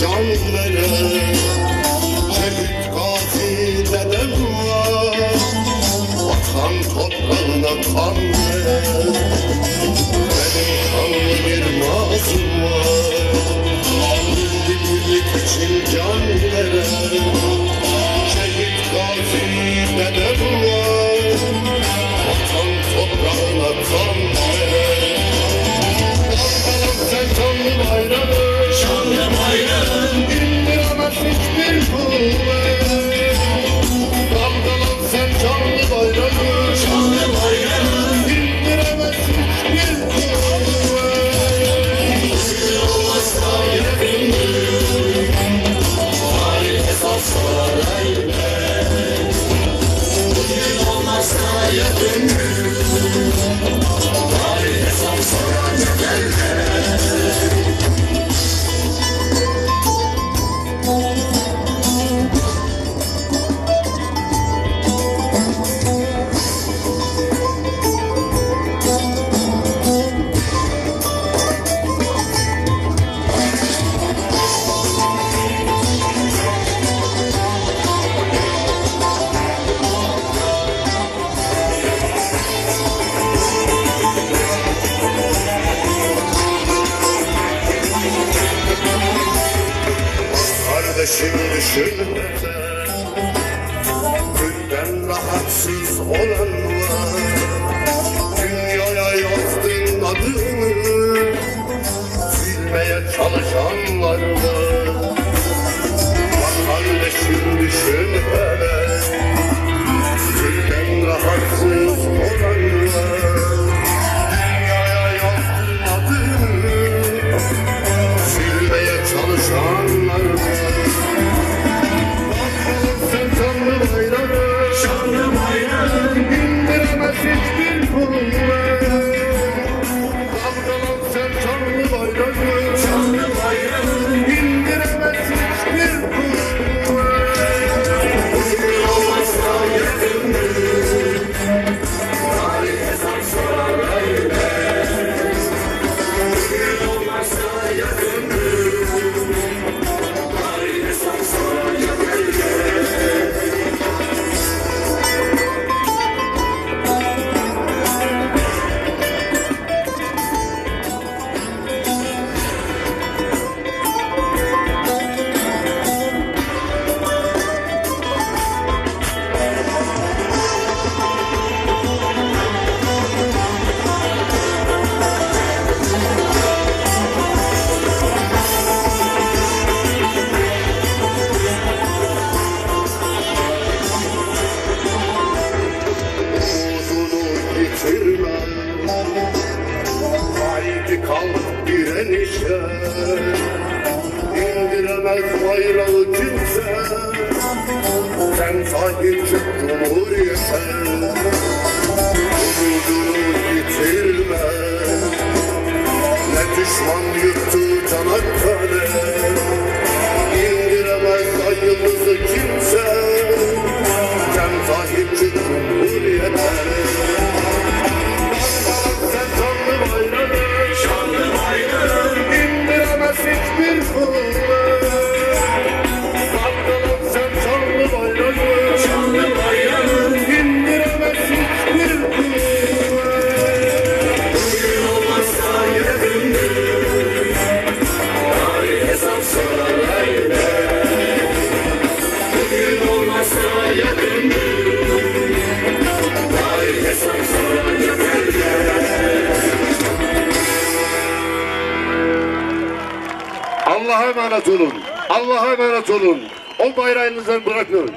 can veren Şehit katil dedem var. Vatan toprağına kan veren Benim kanlı bir mazlum var. Milli birlik için can yeah, yeah. Peşini düşünmeden Günden rahatsız olan var bayrağı kimse Sen sahip çık cumhuriyete Kuruldurun Allah'a emanet olun. Allah'a emanet olun. O bayrağınızdan bırakmayın.